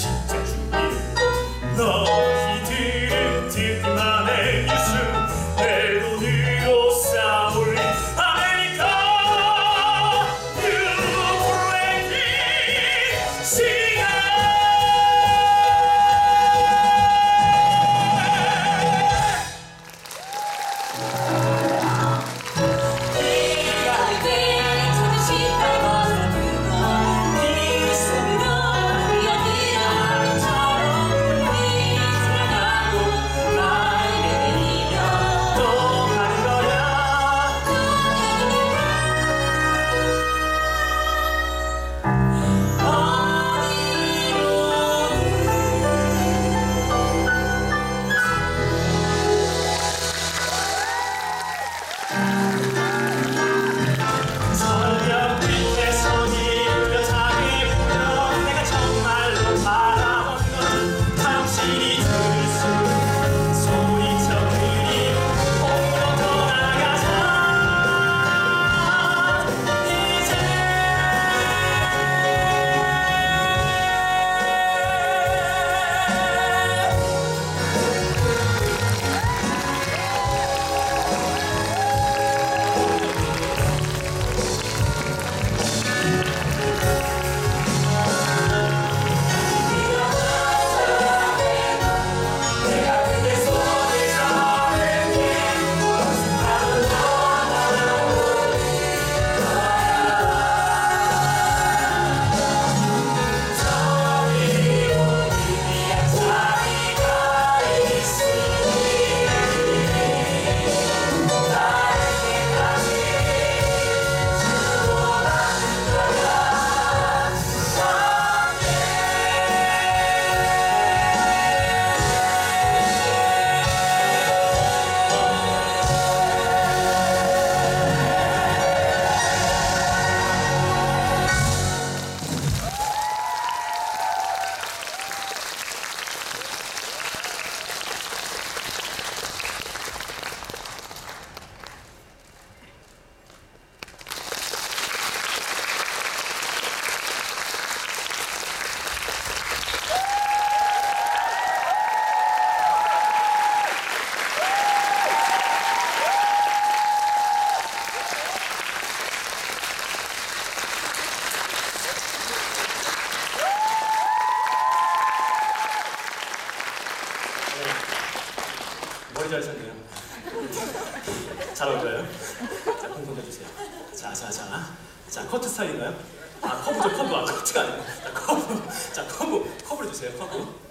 请战胜病 머리 자르셨네요. 잘 어울려요. 자, 콩 던져주세요. 자, 자, 자. 자, 커트 스타일인가요? 아, 커브죠, 커브. 아, 커트가 아니고. 자, 커브. 자, 커브. 커브를 주세요, 커브.